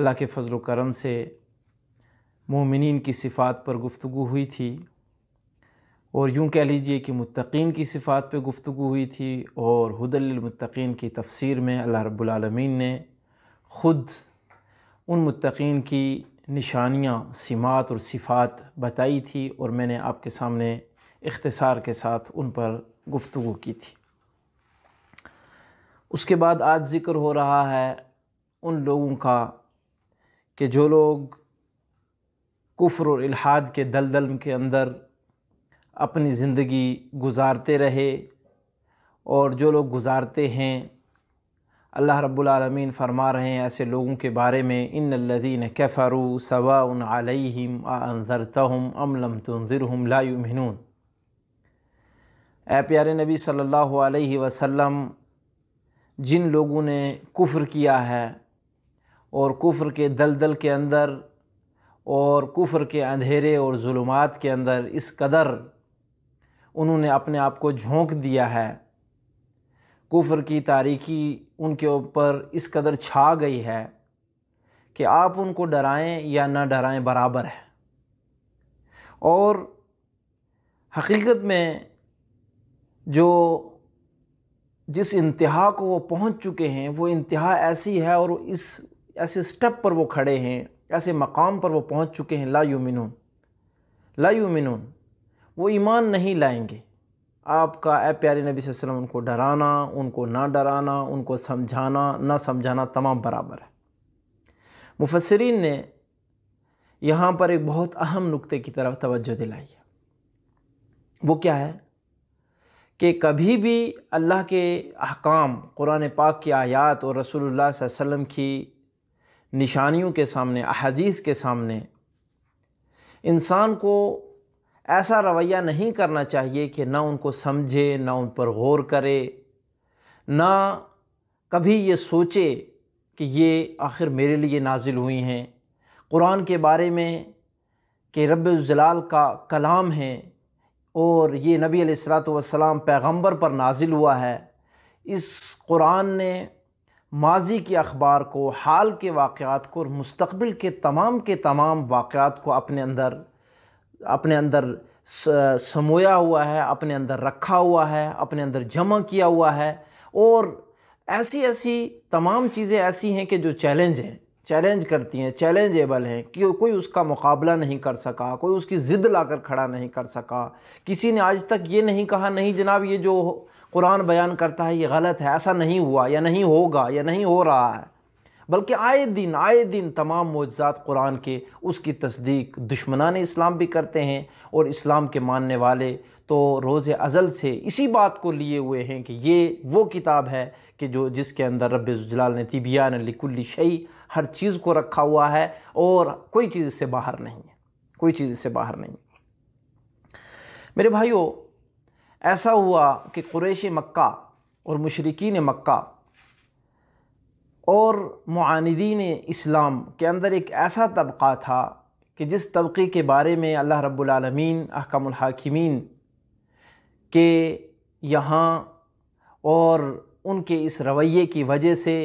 अल्लाह के फ़ज़ल करम से मोमिन की सिफ़ात पर गुफ्तु हुई थी और यूँ कह लीजिए कि मुत्तकीन की सिफ़ात पर गुफ्तु हुई थी और हदलमतकीन की तफसीर में अल्लाह रब्बुल ने ख़ुद उन मुत्तकीन की निशानियाँ, सिमात और सिफ़ात बताई थी और मैंने आपके सामने इख्तसार के साथ उन पर गुफ्तु की थी। उसके बाद आज ज़िक्र हो रहा है उन लोगों का कि जो लोग कुफ्र और इल्हाद के दलदल के अंदर अपनी ज़िंदगी गुज़ारते रहे और जो लोग गुज़ारते हैं, अल्लाह रब्बुल फरमा रहे हैं ऐसे लोगों के बारे में इन लदीन कफ़रू सवा अलहिम अनजरतहम अमलम तंज़िरहम ला युमिनून। ए प्यारे नबी सल्लल्लाहु अलैहि वसल्लम, जिन लोगों ने कुफ्र किया है और कुफ्र के दलदल के अंदर और कुफ्र के अंधेरे और जुल्मात के अंदर इस कदर उन्होंने अपने आप को झोंक दिया है। कुफ्र की तारीकी उनके ऊपर इस कदर छा गई है कि आप उनको डराएँ या ना डराएँ बराबर है। और हकीकत में जो जिस इंतहा को वो पहुँच चुके हैं, वो इंतहा ऐसी है और इस ऐसे स्टेप पर वो खड़े हैं, ऐसे मकाम पर वो पहुँच चुके हैं, ला युमिनून। ला युमिनून, वो ईमान नहीं लाएँगे। आपका ए प्यारे नबी वसल्लम, उनको डराना, उनको ना डराना, उनको समझाना, ना समझाना तमाम बराबर है। मुफसरीन ने यहाँ पर एक बहुत अहम नुक्ते की तरफ़ तवज्जो दिलाई है। वो क्या है? कि कभी भी अल्लाह के अहकाम, कुरान पाक की आयात और रसूलुल्लाह वसल्लम की निशानियों के सामने, अहदीस के सामने। इंसान को ऐसा रवैया नहीं करना चाहिए कि ना उनको समझे, ना उन पर गौर करे, ना कभी ये सोचे कि ये आखिर मेरे लिए नाजिल हुई हैं। कुरान के बारे में कि रब जलाल का कलाम है और ये नबी वसलाम पैगंबर पर नाजिल हुआ है। इस कुरान ने माजी के अखबार को, हाल के वाक़ात को और मुस्तबिल के तमाम के तमाम वाक़ात को अपने अंदर अपने अंदर समोया हुआ है, अपने अंदर रखा हुआ है, अपने अंदर जमा किया हुआ है और ऐसी ऐसी तमाम चीज़ें ऐसी हैं कि जो चैलेंज हैं, चैलेंज करती हैं, चैलेंजेबल हैं, कि कोई उसका मुकाबला नहीं कर सका, कोई उसकी ज़िद लाकर खड़ा नहीं कर सका। किसी ने आज तक ये नहीं कहा, नहीं जनाब, ये जो कुरान बयान करता है, ये गलत है, ऐसा नहीं हुआ, या नहीं होगा, या नहीं हो रहा है। बल्कि आए दिन आए दिन तमाम मौजात कुरान के उसकी तस्दीक दुश्मनान इस्लाम भी करते हैं और इस्लाम के मानने वाले तो रोज़ अज़ल से इसी बात को लिए हुए हैं कि ये वो किताब है कि जो जिसके अंदर रब जलाल ने तिबियान लिकुल्ली शई हर चीज़ को रखा हुआ है और कोई चीज़ इससे बाहर नहीं है, कोई चीज़ इससे बाहर नहीं मेरे भाइयों ऐसा हुआ कि कुरैश मक्का और मशरकिन मक्का और मानदीन इस्लाम के अंदर एक ऐसा तबक़ा था कि जिस तबक़े के बारे में अल्लाह रब्बुल अहकमुल के यहाँ और उनके इस रवैये की वजह से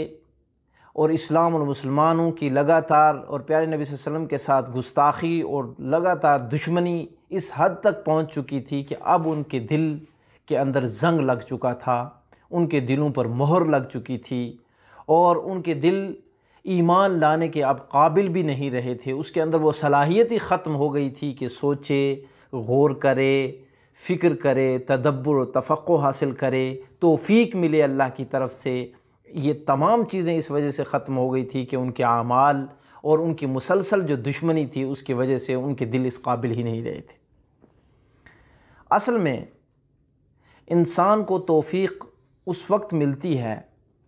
और इस्लाम और मुसलमानों की लगातार और प्यारे नबी वसल्लम के साथ गुस्ताखी और लगातार दुश्मनी इस हद तक पहुँच चुकी थी कि अब उनके दिल के अंदर जंग लग चुका था, उनके दिलों पर मोहर लग चुकी थी और उनके दिल ईमान लाने के अब काबिल भी नहीं रहे थे। उसके अंदर वो सलाहियत ही ख़त्म हो गई थी कि सोचे, गौर करे, फ़िक्र करे, तदब्बर तफ़क़ हासिल करे, तोफ़ीक मिले अल्लाह की तरफ़ से। ये तमाम चीज़ें इस वजह से ख़त्म हो गई थी कि उनके आमाल और उनकी मुसलसल जो दुश्मनी थी, उसकी वजह से उनके दिल इस काबिल ही नहीं रहे थे। असल में, इंसान को तोफ़ी उस वक्त मिलती है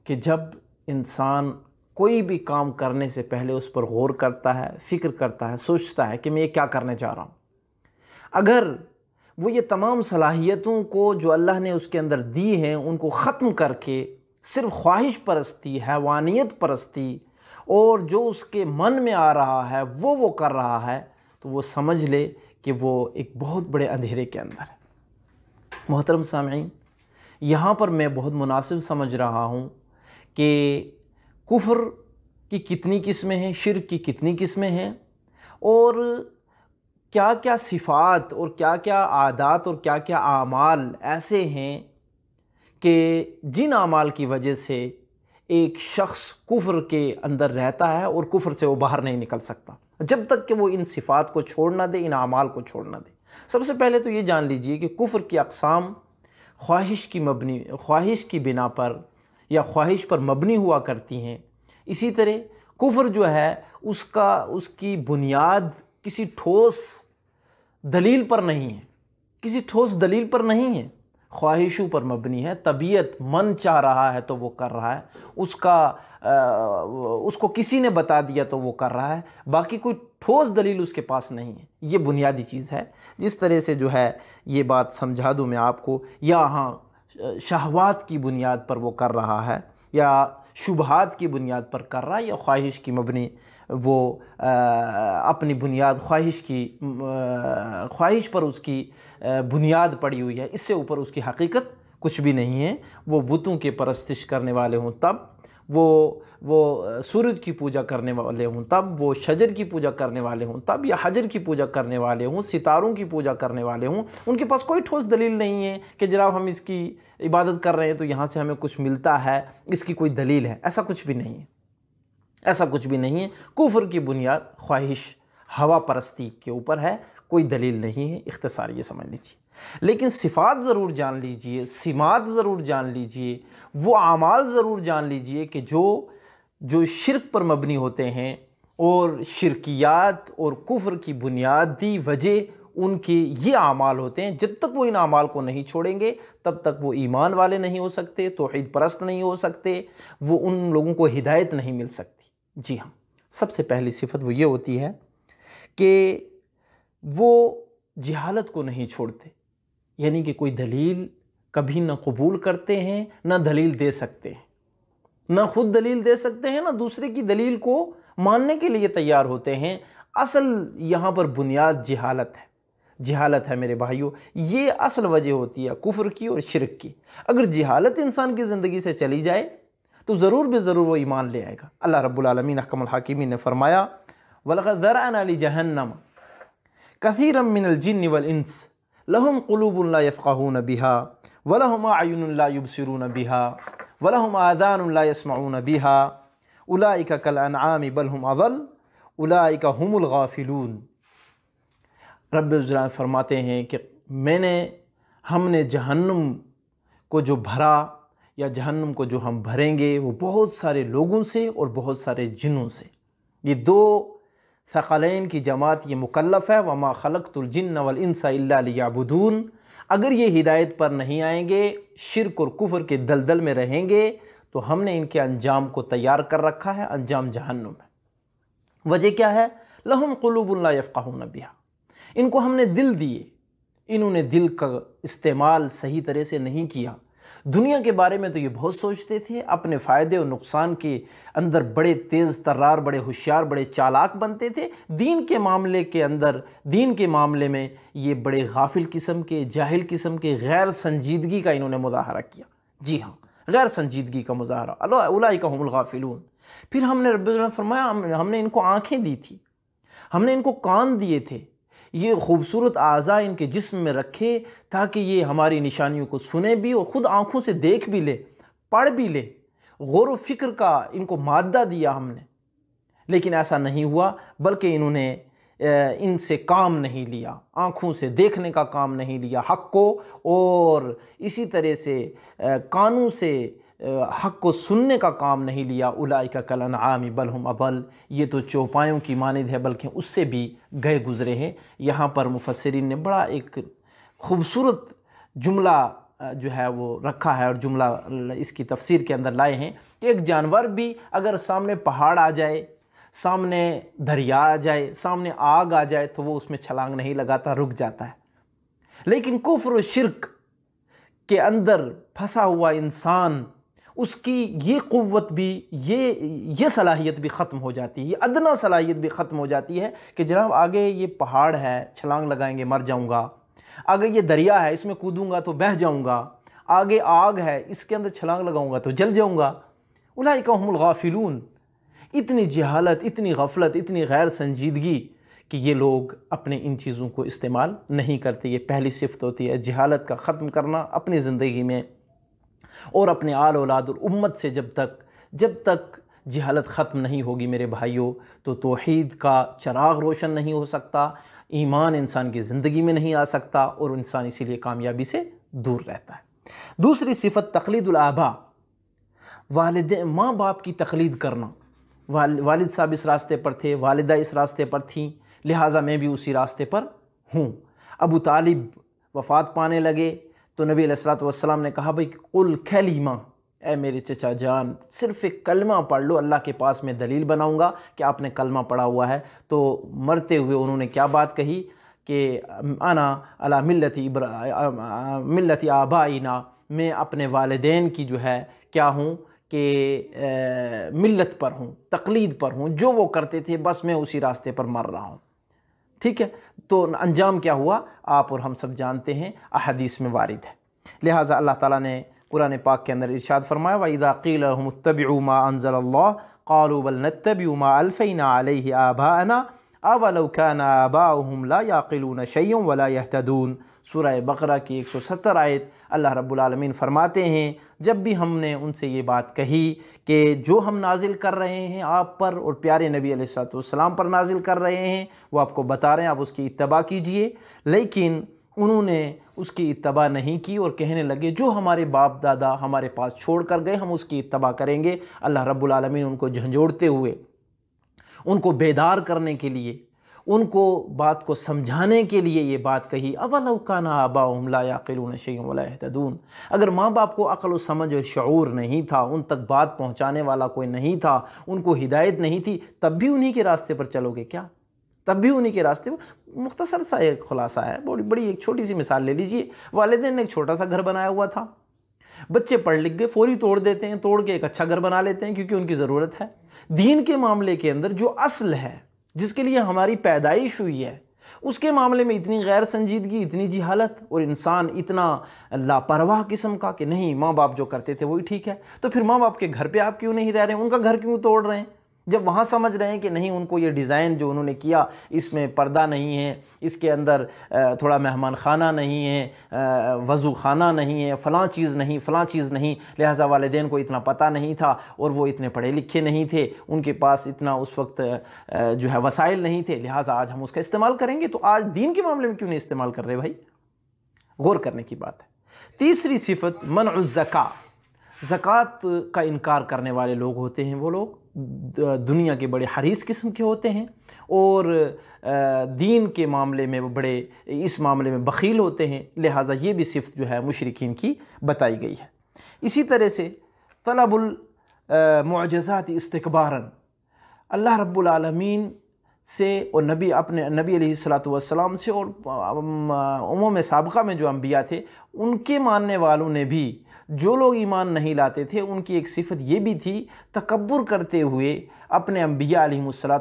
कि जब इंसान कोई भी काम करने से पहले उस पर गौर करता है, फ़िक्र करता है, सोचता है कि मैं ये क्या करने जा रहा हूँ। अगर वो ये तमाम सलाहियतों को जो अल्लाह ने उसके अंदर दी हैं, उनको ख़त्म करके सिर्फ़ ख्वाहिश परस्ती, हैवानियत परस्ती और जो उसके मन में आ रहा है, वो वो कर रहा है तो वो समझ ले कि वो एक बहुत बड़े अंधेरे के अंदर है। मोहतरम सामीन, यहाँ पर मैं बहुत मुनासिब समझ रहा हूँ कि कुफ्र की कितनी किस्में हैं शिर की कितनी किस्में हैं और क्या क्या सिफ़ात और क्या क्या आदात और क्या क्या आमाल ऐसे हैं कि जिन आमाल की वजह से एक शख्स कुफ्र के अंदर रहता है और कुफ्र से वो बाहर नहीं निकल सकता। जब तक कि वो इन सिफ़ात को छोड़ ना दे, इन आमाल को छोड़ ना दे। सबसे पहले तो ये जान लीजिए कि कुफ्र की अकसाम ख्वाहिश की मबनी, ख्वाहिश की बिना पर या ख्वाहिश पर मबनी हुआ करती हैं। इसी तरह कुफ्र जो है, उसका, उसकी बुनियाद किसी ठोस दलील पर नहीं है। किसी ठोस दलील पर नहीं है। ख्वाहिशों पर मबनी है तबीयत मन चाह रहा है तो वो कर रहा है। उसका आ, उसको किसी ने बता दिया तो वो कर रहा है। बाकी कोई ठोस दलील उसके पास नहीं है। ये बुनियादी चीज़ है। जिस तरह से जो है ये बात समझा दूँ मैं आपको या हाँ शहवात की बुनियाद पर वो कर रहा है या शुबहात की बुनियाद पर कर रहा है या ख्वाहिश की मबनी वो अपनी बुनियाद ख्वाहिश की ख्वाहिश पर उसकी बुनियाद पड़ी हुई है। इससे ऊपर उसकी हकीकत कुछ भी नहीं है। वो बुतों के परस्तिश करने वाले हों तब, वो वो सूरज की पूजा करने वाले हों तब, वो शजर की पूजा करने वाले हों तब या हजर की पूजा करने वाले हों, सितारों की पूजा करने वाले हों, उनके पास कोई ठोस दलील नहीं है कि जनाब हम इसकी इबादत कर रहे हैं तो यहाँ से हमें कुछ मिलता है, इसकी कोई दलील है। ऐसा कुछ भी नहीं है। ऐसा कुछ भी नहीं है। कुफर की बुनियाद ख्वाहिश हवा परस्ती के ऊपर है, कोई दलील नहीं है, इख्तसार ये समझ लीजिए। लेकिन सिफ़ात ज़रूर जान लीजिए, सिमात ज़रूर जान लीजिए, वो आमाल ज़रूर जान लीजिए कि जो जो शिरक पर मबनी होते हैं और शिरकियात और कुफर की बुनियादी वजह उनके ये आमाल होते हैं, जब तक वो इन आमाल को नहीं छोड़ेंगे, तब तक वो ईमान वाले नहीं हो सकते, तोहद परस्त नहीं हो सकते, वो उन लोगों को हिदायत नहीं मिल सकती। जी हाँ सबसे पहली सिफत वो ये होती है कि वो जहालत को नहीं छोड़ते। यानी कि कोई दलील कभी ना कबूल करते हैं, ना दलील दे सकते हैं। ना खुद दलील दे सकते हैं, ना दूसरे की दलील को मानने के लिए तैयार होते हैं। असल यहाँ पर बुनियाद जहालत है। जहालत है मेरे भाइयों, ये असल वजह होती है कुफ्र की और शिरक की। अगर जहालत इंसान की ज़िंदगी से चली जाए तो ज़रूर भी ज़रूर वो ईमान ले आएगा अल्लाह रब्बुल अकमल हाकिमी ने फरमाया वलक़ अली जहन्नम कसीरम मिनल जिन वल इंस लहम क़लूबुल्ला यफ़क़ाहून बिहा वलहम आयुनुल्ला युबसिरून बिहा वलहम आदानुल्ला यसमाऊन बिहा उलाइका कल अनआम बल हम अज़ल उलाइका हुमुल गाफिलून रब फरमाते हैं कि मैंने हमने जहन्नुम को जो भरा या जहन्नुम को जो हम भरेंगे, वो बहुत सारे लोगों से और बहुत सारे जिनों से। ये दो फ़लैन की जमात ये मुकल्लफ़ है, वमा खलकतुलजिन वलनसाबून अगर ये हिदायत पर नहीं आएँगे, शिरक और कुफर के दलदल में रहेंगे तो हमने इनके अंजाम को तैयार कर रखा है, अंजाम जहन्नुम है। वजह क्या है? लहम कलूबुल्ला यफ़ाहून बिहा। इनको हमने दिल दिए। इन्होंने दिल का इस्तेमाल सही तरह से नहीं किया। दुनिया के बारे में तो ये बहुत सोचते थे, अपने फ़ायदे और नुकसान के अंदर बड़े तेज़ तर्रार, बड़े होशियार, बड़े चालाक बनते थे। दीन के मामले के अंदर, दीन के मामले में ये बड़े गाफिल किस्म के, जाहिल किस्म के गैर संजीदगी का इन्होंने मुजाहरा किया। जी हाँ गैर संजीदगी का मुजाहरा। अल्लाह का हमगाफिलून फिर हमने रब फरमाया हमने इनको आँखें दी थी। हमने इनको कान दिए थे। ये खूबसूरत अज़ा इनके जिस्म में रखे ताकि ये हमारी निशानियों को सुने भी और ख़ुद आँखों से देख भी ले, पढ़ भी ले। गौर फ़िक्र का इनको मादा दिया हमने। लेकिन ऐसा नहीं हुआ, बल्कि इन्होंने इनसे काम नहीं लिया, आँखों से देखने का काम नहीं लिया, हक को। और इसी तरह से कानून से हक को सुनने का काम नहीं लिया। उलाई का कलन आमी बल हम अबल ये तो चौपायों की मानद है, बल्कि उससे भी गए गुज़रे हैं। यहाँ पर मुफसरीन ने बड़ा एक खूबसूरत जुमला जो है वो रखा है और जुमला इसकी तफसीर के अंदर लाए हैं कि एक जानवर भी अगर सामने पहाड़ आ जाए, सामने दरिया आ जाए, सामने आग आ जाए तो वो उसमें छलांग नहीं लगाता, रुक जाता है। लेकिन कुफ्र शिरक के अंदर फंसा हुआ इंसान उसकी ये क़वत भी, ये ये सलाहियत भी ख़त्म हो जाती है, ये अदना सलाहियत भी ख़त्म हो जाती है कि जनाब आगे ये पहाड़ है, छलांग लगाएँगे, मर जाऊँगा। आगे ये दरिया है, इसमें कूदूँगा तो बह जाऊँगा। आगे आग है, इसके अंदर छलांग लगाऊँगा तो जल जाऊँगा। उलाई गाफिलून। इतनी जहालत, इतनी गफलत, इतनी गैर संजीदगी कि ये लोग अपने इन चीज़ों को इस्तेमाल नहीं करते। ये पहली सिफत होती है जहालत का ख़त्म करना अपनी ज़िंदगी में और अपने आल औलाद और उम्मत से जब तक जब तक जहालत ख़त्म नहीं होगी मेरे भाइयों तो तोहीद का चराग रोशन नहीं हो सकता, ईमान इंसान की ज़िंदगी में नहीं आ सकता और इंसान इसीलिए कामयाबी से दूर रहता है। दूसरी सिफत तकलीदुलआबा वालद माँ बाप की तकलीद करना। वाल, वालिद साहब इस रास्ते पर थे, वालिदा इस रास्ते पर थीं, लिहाजा मैं भी उसी रास्ते पर हूँ। अबू तालिब वफ़ात पाने लगे तो नबी वसल्लम ने कहा, भाई, कुल खलीमा ए मेरे चचा जान, सिर्फ़ एक कलमा पढ़ लो, अल्लाह के पास मैं दलील बनाऊँगा कि आपने कलमा पढ़ा हुआ है। तो मरते हुए उन्होंने क्या बात कही कि आना अला मिलती मिलती आबाइना, मैं अपने वालदेन की जो है, क्या हूँ कि मिलत पर हूँ, तकलीद पर हूँ, जो वो करते थे, बस मैं उसी रास्ते पर मर रहा हूँ। ठीक है? तो अंजाम क्या हुआ? आप और हम सब जानते हैं, अहदीस में वारद है। लिहाजा अल्लाह ताला ने कुरान पाक के अंदर इरशाद फरमाया वईदा कील मा अनजल क़ालू बल नतबी मा अल्फ़ैना आबाना अवलौकान आबाउहुम ला याक़िलून शैय्युम वला यहतदून। सूरह बकरा की 170 आयत अल्लाह रब्बुल फरमाते हैं, जब भी हमने उनसे ये बात कही कि जो हम नाजिल कर रहे हैं आप पर और प्यारे नबी अलैहिस्सलाम पर नाजिल कर रहे हैं, वो आपको बता रहे हैं, आप उसकी इत्तबा कीजिए। लेकिन उन्होंने उसकी इतबा नहीं की और कहने लगे, जो हमारे बाप दादा हमारे पास छोड़ कर गए, हम उसकी इतबा करेंगे। अल्लाह रब्बुल उनको झंझोड़ते हुए, उनको बेदार करने के लिए उनको बात को समझाने के लिए ये बात कही अवलौकाना आबा शैतदून अगर माँ बाप को अकल व समझ और शूर नहीं था, उन तक बात पहुँचाने वाला कोई नहीं था, उनको हिदायत नहीं थी, तब भी उन्हीं के रास्ते पर चलोगे क्या? तब भी उन्हीं के रास्ते पर, मुख्तसर सा एक खुलासा है, बड़ी बड़ी एक छोटी सी मिसाल ले लीजिए, वालदेन ने एक छोटा सा घर बनाया हुआ था। बच्चे पढ़ लिख गए, फौरी तोड़ देते हैं, तोड़ के एक अच्छा घर बना लेते हैं, क्योंकि उनकी ज़रूरत है। दीन के मामले के अंदर जो असल है जिसके लिए हमारी पैदाइश हुई है, उसके मामले में इतनी गैर संजीदगी, इतनी जिहालत और इंसान इतना लापरवाह किस्म का कि नहीं, माँ बाप जो करते थे वही ठीक है। तो फिर माँ बाप के घर पे आप क्यों नहीं रह रहे उनका घर क्यों तोड़ रहे हैं? जब वहाँ समझ रहे हैं कि नहीं, उनको ये डिज़ाइन जो उन्होंने किया, इसमें पर्दा नहीं है, इसके अंदर थोड़ा मेहमान खाना नहीं है वज़ू खाना नहीं है, फ़लाँ चीज़ नहीं, फ़लाँ चीज़ नहीं, लिहाजा वालदेन को इतना पता नहीं था और वो इतने पढ़े लिखे नहीं थे, उनके पास इतना उस वक्त जो है वसाइल नहीं थे, लिहाजा आज हम उसका इस्तेमाल करेंगे तो आज दीन के मामले में क्यों नहीं इस्तेमाल कर रहे भाई? गौर करने की बात है। तीसरी सिफत मन ज़क़ा ज़क़़त का इनकार करने वाले लोग होते हैं वो लोग दुनिया के बड़े हरीस किस्म के होते हैं और दीन के मामले में वो बड़े, इस मामले में बखील होते हैं। लिहाजा ये भी सिफ्त जो है मुशरकिन की बताई गई है। इसी तरह से तलबुल मुआजात इस्तकबारन, अल्लाह रब्बुल आलमीन से और नबी अपने, नबी सलाम से और उमम सबका में जो अम्बिया थे, उनके मानने वालों ने भी जो लोग ईमान नहीं लाते थे, उनकी एक सिफत ये भी थी तकबर करते हुए अपने अम्बिया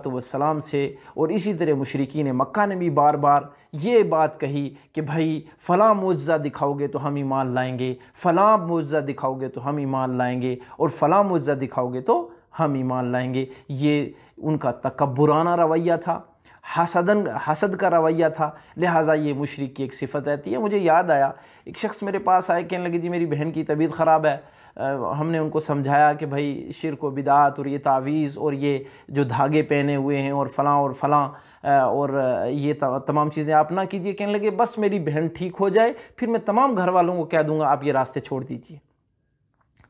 वसलाम से और इसी तरह मशरकिन मक्का ने भी बार बार ये बात कही कि भाई, फ़लाँ मुआज़ा दिखाओगे तो हम ईमान लाएँगे, फ़लाँ मुआज़ा दिखाओगे तो हम ईमान लाएँगे और फ़लाँ मुआज़ा दिखाओगे तो हम ईमान लाएँगे। ये उनका तकबराना रवैया था, हसदन, हसद का रवैया था। लिहाजा ये मशरक़ की एक सिफत रहती है। मुझे याद आया एक शख्स मेरे पास आए, कहने लगे, जी, मेरी बहन की तबीयत ख़राब है। हमने उनको समझाया कि भाई शिरक व बिदात और ये तावीज़ और ये जो धागे पहने हुए हैं और फ़लाँ और फ़लाँ और ये तमाम चीज़ें आप ना कीजिए। कहने लगे, बस मेरी बहन ठीक हो जाए, फिर मैं तमाम घर वालों को कह दूँगा, आप ये रास्ते छोड़ दीजिए।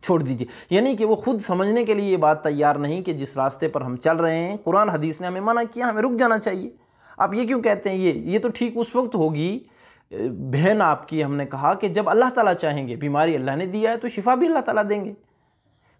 छोड़ दीजिए। यानी कि वो खुद समझने के लिए ये बात तैयार नहीं कि जिस रास्ते पर हम चल रहे हैं, कुरान, हदीस ने हमें मना किया, हमें रुक जाना चाहिए। आप ये क्यों कहते हैं? ये ये तो ठीक उस वक्त होगी बहन आपकी, हमने कहा कि जब अल्लाह ताला चाहेंगे, बीमारी अल्लाह ने दिया है तो शिफा भी अल्लाह ताला देंगे।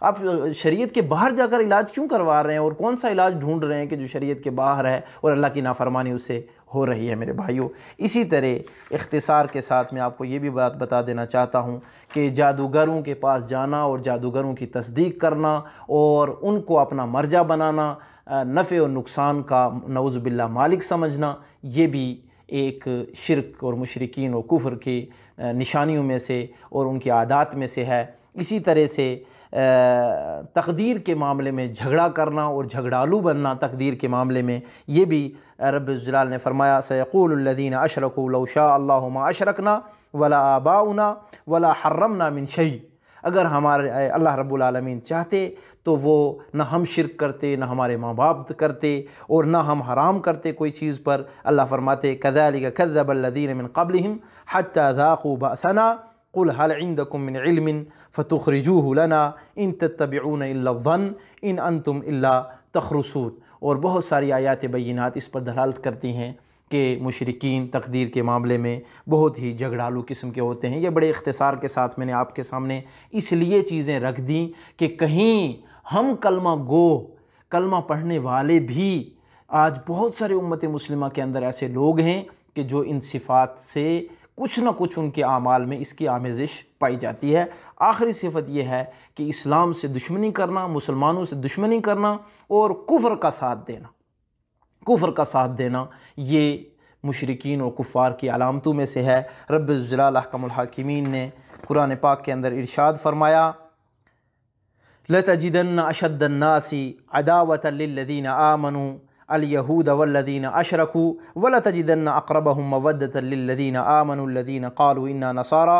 आप शरीयत के बाहर जाकर इलाज क्यों करवा रहे हैं और कौन सा इलाज ढूंढ रहे हैं कि जो शरीयत के बाहर है और अल्लाह की नाफरमानी उससे हो रही है, मेरे भाइयों? इसी तरह इख्तिसार के साथ मैं आपको ये भी बात बता देना चाहता हूँ कि जादूगरों के पास जाना और जादूगरों की तस्दीक करना और उनको अपना मर्जा बनाना नफ़े और नुकसान का नवज़बिल्ला मालिक समझना, ये भी एक शिरक और मुशरकिन और कुफर की निशानियों में से और उनकी आदात में से है। इसी तरह से तकदीर के मामले में झगड़ा करना और झगड़ालू बनना तकदीर के मामले में, ये भी रबाल ने फरमाया सैक़ुल्लिन अशरक़ा अल्लाह अशरकना वला आबाउना वला हर्रमना मिन शही अगर हमारे अल्लाह रब्बुल आलमीन चाहते तो वो न हम शिरक करते, न हमारे माँ बाप करते और न हम हराम करते कोई चीज़ पर। अल्लाह फरमाते कदालिक कदबल्लिन मिन कबलहम हत्याक़ू बसना कुल हल इंदकुम मिन इल्मिन फ़तुखरजूह लना, इन तत्तबिऊन इल्लाज़न इन अंतुम इल्ला तखरसून। और बहुत सारी आयात बैनात इस पर दलालत करती हैं। कि मुशरकिन तकदीर के मामले में बहुत ही झगड़ालू किस्म के होते हैं। ये बड़े इख्तसार के साथ मैंने आपके सामने इसलिए चीज़ें रख दी कि कहीं हम कलमा गो, कलमा पढ़ने वाले भी आज बहुत सारे उम्मत मुस्लिमा के अंदर ऐसे लोग हैं कि जो इन सिफ़ात से कुछ ना कुछ उनके आमाल में इसकी आमेज़श पाई जाती है। आखिरी सिफत यह है कि इस्लाम से दुश्मनी करना, मुसलमानों से दुश्मनी करना और कुफर का साथ देना। कुफर का साथ देना ये मुशरकिन और कुफ़ार की अलामतों में से है रबाकमलहाकिमीन ने कुरान पाक के अंदर इरशाद फरमाया लतजिदन अशदन्नासी अदावतल्लिन आमनु अलयहूद वल्लदीन अशरकू वलतजिदन अकरबहम मवदतल्लिन आमनुल्लदीन कालू इन्ना नसारा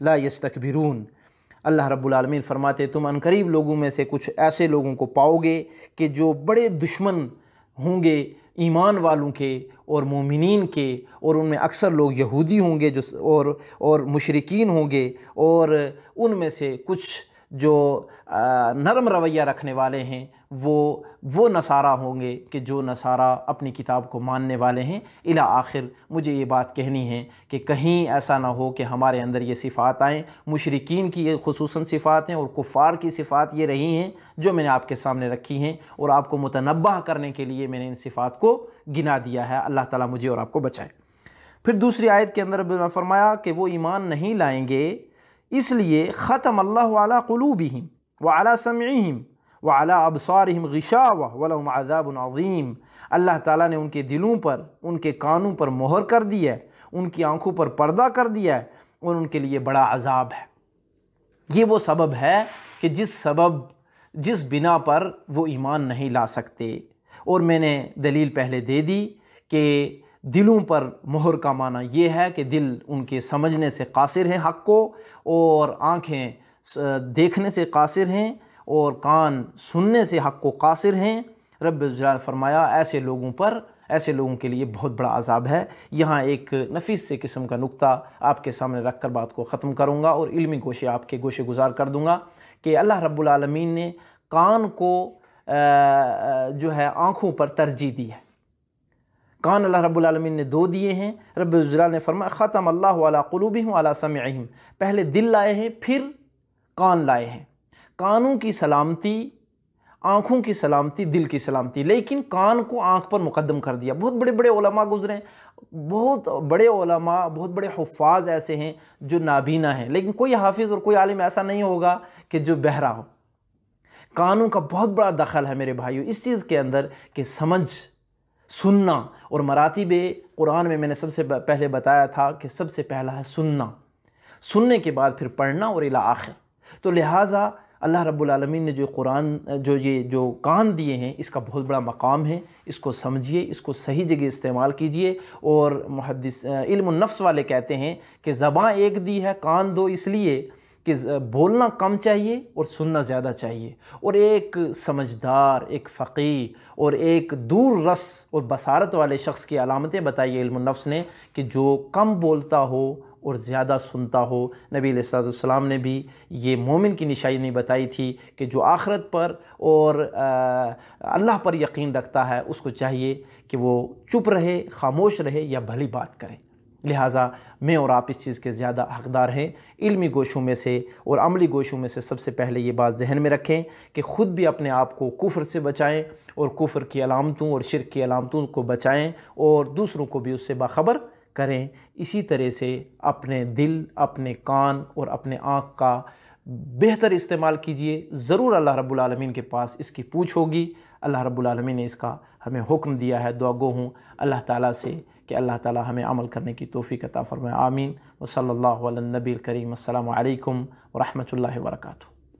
ला यस्तकबिरून अल्लाह रब्बुल आलमीन फरमाते, तुम अनकरीब लोगों में से कुछ ऐसे लोगों को पाओगे कि जो बड़े दुश्मन होंगे, ईमान वालों के और मोमिन के, और उनमें अक्सर लोग यहूदी होंगे जो और और मुशरकिन होंगे, और उनमें से कुछ जो नरम रवैया रखने वाले हैं, वो वो नसारा होंगे कि जो नसारा अपनी किताब को मानने वाले हैं। इला आखिर, मुझे ये बात कहनी है कि कहीं ऐसा ना हो कि हमारे अंदर ये सिफ़ात आएँ। मुशरकिन की ये खसूस सिफ़ात हैं और कुफ़ार की सिफ़ात ये रही हैं, जो मैंने आपके सामने रखी हैं और आपको मुतनबा करने के लिए मैंने इन सिफ़ात को गिना दिया है। अल्लाह ताला मुझे और आपको बचाए। फिर दूसरी आयत के अंदर फरमाया कि वो ईमान नहीं लाएँगे इसलिए ख़त्म अल्लाह क़लूबिहिम व अला समईहिम व अला अबसारहिम अज़ाबुन अज़ीम। अल्लाह ताला ने उनके दिलों पर, उनके कानों पर मोहर कर दिया है, उनकी आँखों पर पर्दा कर दिया है और उनके लिए बड़ा अजाब है। ये वो सबब है कि जिस सबब, जिस बिना पर वो ईमान नहीं ला सकते। और मैंने दलील पहले दे दी कि दिलों पर मोहर का माना ये है कि दिल उनके समझने से कासिर हैं हक़ को, और आँखें देखने से कासिर हैं, और कान सुनने से हक़ को कासिर हैं। रब फरमाया, ऐसे लोगों पर, ऐसे लोगों के लिए बहुत बड़ा अजाब है। यहाँ एक नफीस से किस्म का नुक्ता आपके सामने रख कर बात को ख़त्म करूँगा, और इल्मी गोशे आपके गोशे गुजार कर दूँगा कि अल्लाह रब्बुल ने कान को जो है आँखों पर तरजीह दी है। कान अल्लाह रब्बुल आलमीन ने दो दिए हैं। रब ने फरमाया, ख़त्म अल्लाह क़लूबी अला समअहिम पहले दिल लाए हैं, फिर कान लाए हैं। कानों की सलामती, आँखों की सलामती, दिल की सलामती। लेकिन कान को आँख पर मुकदम कर दिया। बहुत बड़े बड़े ओलमा गुजरे बहुत बड़े ओलमा बहुत बड़े हफाज ऐसे हैं जो नाबीना हैं। लेकिन कोई हाफिज़ और कोई आलिम ऐसा नहीं होगा कि जो बहरा हो। कानों का बहुत बड़ा दखल है मेरे भाइयों, इस चीज़ के अंदर कि समझ सुनना। और मरातब कुरान में मैंने सबसे पहले बताया था कि सबसे पहला है सुनना। सुनने के बाद फिर पढ़ना और इला आखिर। तो लिहाजा अल्लाह रब्बुल ने जो कुरान, जो ये, जो कान दिए हैं, इसका बहुत बड़ा मकाम है। इसको समझिए, इसको सही जगह इस्तेमाल कीजिए। और मुहदस इल्म नफ्स वाले कहते हैं कि ज़बाँ एक दी है, कान दो इसलिए। कि बोलना कम चाहिए और सुनना ज़्यादा चाहिए। और एक समझदार, एक फ़क़ी और एक दूर रस और बसारत वाले शख्स की अलामतें बताई इल्म नफ्स ने कि जो कम बोलता हो और ज़्यादा सुनता हो, नबी सलाम ने भी ये मोमिन की निशानी बताई थी कि जो आखरत पर और अल्लाह पर यकीन रखता है, उसको चाहिए कि वो चुप रहे, खामोश रहे या भली बात करे। लिहाजा मैं और आप इस चीज़ के ज़्यादा हकदार हैं। इल्मी गोशों में से और अमली गोशों में से सबसे पहले ये बात जहन में रखें कि ख़ुद भी अपने आप को कुफ्र से बचाएँ और कुफ्र की अलामतों और शिरक की अलामतों को बचाएँ और दूसरों को भी उससे बाखबर करें। इसी तरह से अपने दिल, अपने कान और अपने आँख का बेहतर इस्तेमाल कीजिए। ज़रूर अल्लाह रब्बुल के पास इसकी पूछ होगी। अल्लाह रब्बुल ने इसका हमें हुक्म दिया है। दुआ गो हूँ अल्लाह ताला से कि अल्लाह ताला हमें अमल करने की तोफ़ी अता फ़रमाए आमीन वसल्लल्लाहु अलैहि नबी करीम अस्सलाम वालेकुम व रहमतुल्लाहि व बरकातुहू